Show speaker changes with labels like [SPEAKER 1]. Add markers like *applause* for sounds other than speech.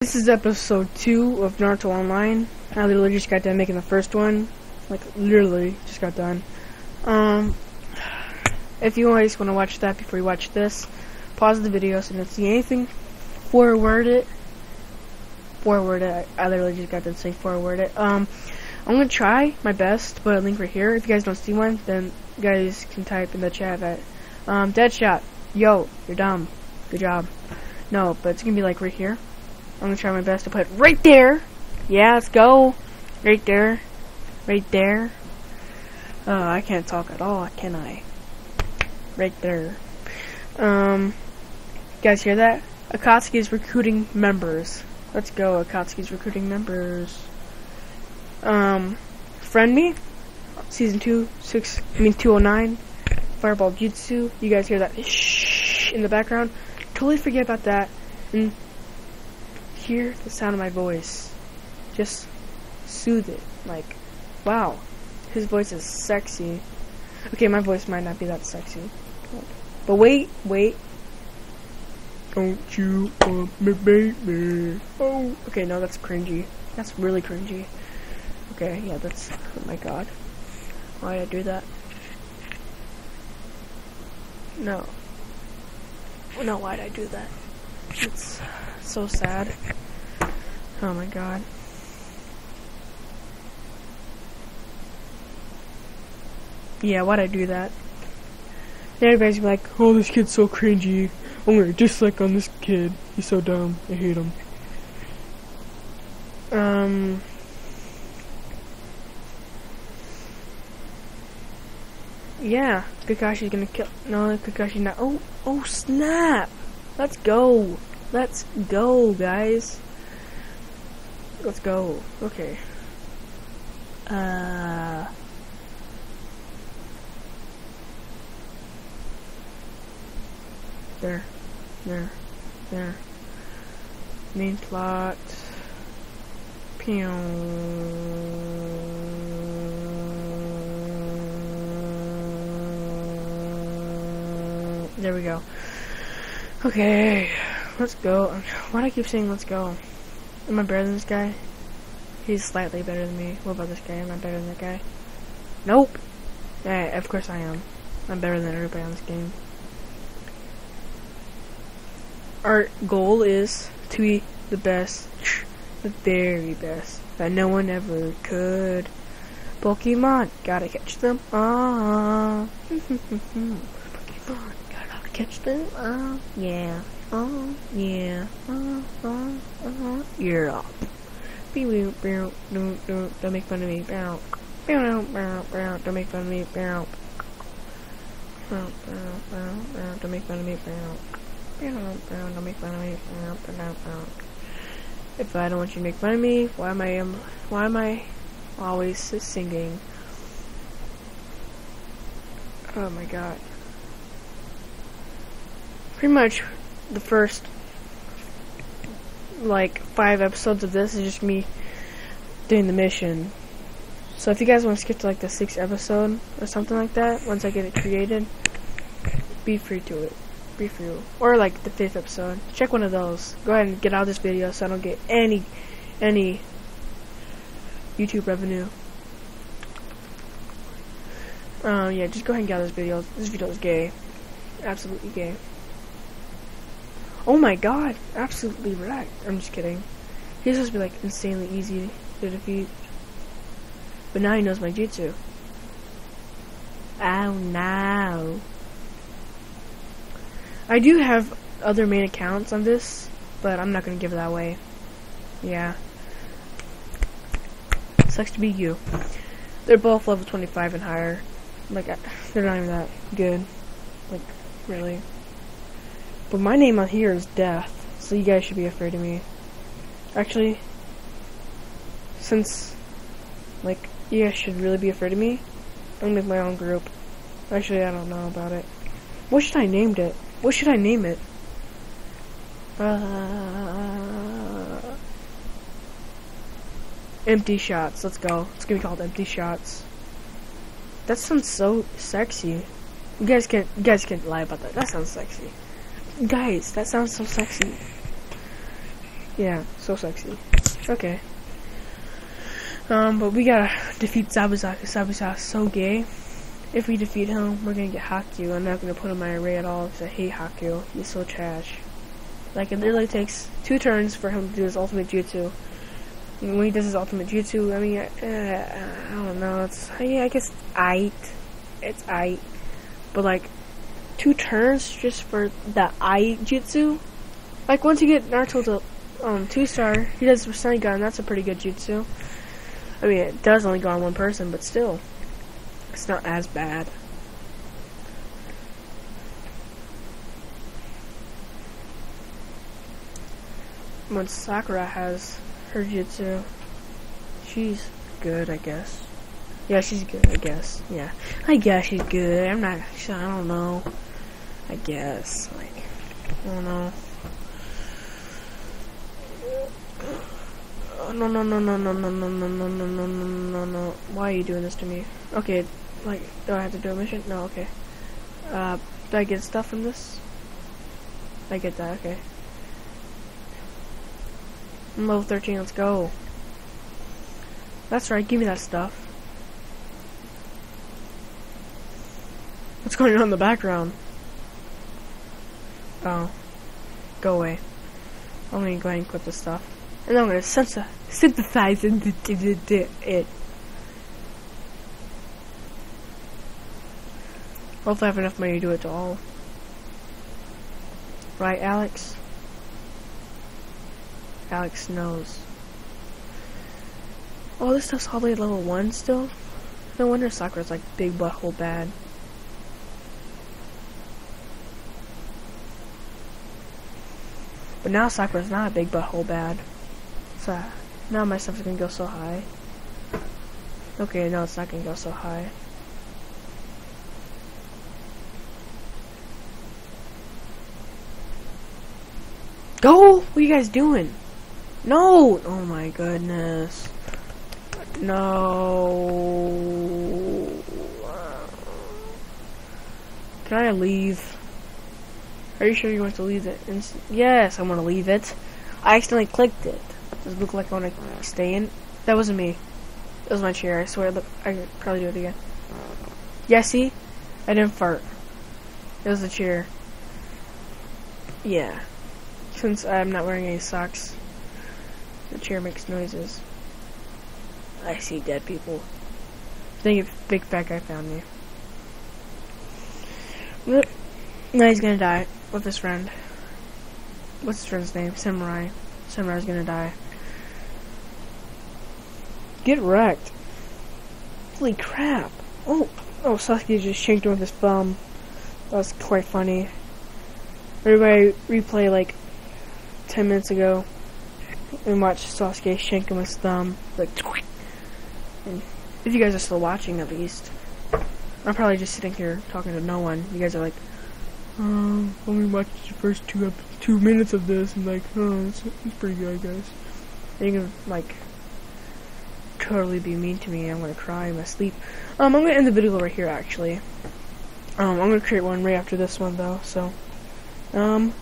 [SPEAKER 1] This is episode 2 of Naruto Online. I literally just got done making the first one. Like, literally, just got done. Um, if you always want to watch that before you watch this, pause the video so you don't see anything. Forward it. Forward it. I, literally just got done saying forward it. Um, I'm gonna try my best to put a link right here. If you guys don't see one, then you guys can type in the chat that, um, Deadshot, yo, you're dumb. Good job. No, but it's gonna be like right here. I'm gonna try my best to put right there. Yeah, let's go. Right there. Right there. Oh, I can't talk at all, can I? Right there. Um, you guys hear that? Akatsuki is recruiting members. Let's go, Akatsuki's recruiting members. Um, friend me? Season 2, 6, I mean 209. Fireball Jutsu. You guys hear that shh in the background? Totally forget about that. And hear the sound of my voice. Just soothe it. Like, wow, his voice is sexy. Okay, my voice might not be that sexy. But wait, wait. Don't you um, want me, baby? Oh, okay, no, that's cringy. That's really cringy. Okay, yeah, that's, oh my god. Why did I do that? No. No, why'd I do that? It's so sad. Oh my god. Yeah, why'd I do that? And everybody's like, oh, this kid's so cringy. I'm gonna dislike on this kid. He's so dumb. I hate him. Um. Yeah, Kakashi's gonna kill. No, Kakashi not. Oh, oh, snap! Let's go. Let's go, guys. Let's go. Okay. Uh. There. There. There. Main plot. Pew. There we go. Okay. Let's go. Why do I keep saying let's go? Am I better than this guy? He's slightly better than me. What about this guy? Am I better than that guy? Nope. Yeah, of course I am. I'm better than everybody on this game. Our goal is to be the best, the very best, that no one ever could. Pokemon, gotta catch them. Ah, *laughs* Pokemon, catch them. Ah, yeah. Oh, yeah. Uh, uh, uh, yeah. Beep, beep, beep, don't, don't, don't make fun of me. Bow. Bow, bow, bow, don't make fun of me. Bow. Bow, bow, bow, bow, don't make fun of me. Bow. Bow, bow, don't make fun of me. Bow, bow, bow. If I don't want you to make fun of me, why am I, um, why am I always singing? Oh my god. Pretty much the first like five episodes of this is just me doing the mission. So if you guys want to skip to like the sixth episode or something like that, once I get it created, be free to it. Be free. Or like the fifth episode. Check one of those. Go ahead and get out of this video so I don't get any any YouTube revenue. Um, yeah, just go ahead and get out of this video. This video is gay. Absolutely gay. Oh my god, absolutely wrecked. I'm just kidding. He's supposed to be like insanely easy to defeat. But now he knows my jutsu. Oh no. I do have other main accounts on this, but I'm not gonna give that away. Yeah. Sucks to be you. They're both level 25 and higher. Like, they're not even that good. Like, really. But my name on here is Death, so you guys should be afraid of me. Actually, since, like, you guys should really be afraid of me, I'm gonna make my own group. Actually, I don't know about it. What should I name it? What should I name it? Uh, empty shots. Let's go. It's gonna be called Empty Shots. That sounds so sexy. You guys can't. You guys can't lie about that. That sounds sexy. Guys, that sounds so sexy. Yeah, so sexy. Okay. Um, but we gotta defeat Zabuza, because Zabuza's so gay. If we defeat him, we're gonna get Haku. I'm not gonna put him in my array at all, because I hate Haku. He's so trash. Like, it literally takes two turns for him to do his ultimate jutsu. And when he does his ultimate jutsu, I mean, uh, I don't know, it's, yeah, I guess, aight. It's aight. But, like, two turns just for the eye jutsu? Like, once you get Naruto to um, two star, he does Rasengan, that's a pretty good jutsu. I mean, it does only go on one person, but still, it's not as bad. When Sakura has her jutsu, she's good, I guess. Yeah, she's good, I guess. Yeah. I guess she's good. I'm not, I don't know. I guess. Like, I don't know. no, no, no, no, no, no, no, no, no, no, no, no, no, no. Why are you doing this to me? Okay, like, do I have to do a mission? No, okay. Uh, do I get stuff from this? I get that, okay. Level 13, let's go. That's right, give me that stuff. What's going on in the background? Oh. Go away. I'm gonna go ahead and quit this stuff. And I'm gonna synthesize into it. Hopefully I have enough money to do it to all. Right, Alex? Alex knows. Oh, this stuff's at level 1 still? No wonder Sakura's like big butthole bad. But now Sakura's not a big butthole bad. So now my stuff's gonna go so high. Okay, no, it's not gonna go so high. Go! What are you guys doing? No! Oh my goodness. No. Can I leave? Are you sure you want to leave it? yes, I want to leave it. I accidentally clicked it. Does it look like I want to stay in? That wasn't me. It was my chair. I swear. Look, I could probably do it again. Yeah, see? I didn't fart. It was the chair. Yeah. Since I'm not wearing any socks, the chair makes noises. I see dead people. Thank you, big fat guy found me. Now he's gonna die with his friend. What's his friend's name? Samurai. Samurai's gonna die. Get wrecked. Holy crap. Oh, oh, Sasuke just shanked him with his thumb. That was quite funny. Everybody replay like 10 minutes ago and watch Sasuke shank him with his thumb. Like, and if you guys are still watching at least. I'm probably just sitting here talking to no one. You guys are like, um, only watched the first two two minutes of this and like, oh, it's, it's pretty good. And you can like totally be mean to me. And I'm gonna cry in my sleep. Um, I'm gonna end the video right here actually. Um, I'm gonna create one right after this one though. So, um,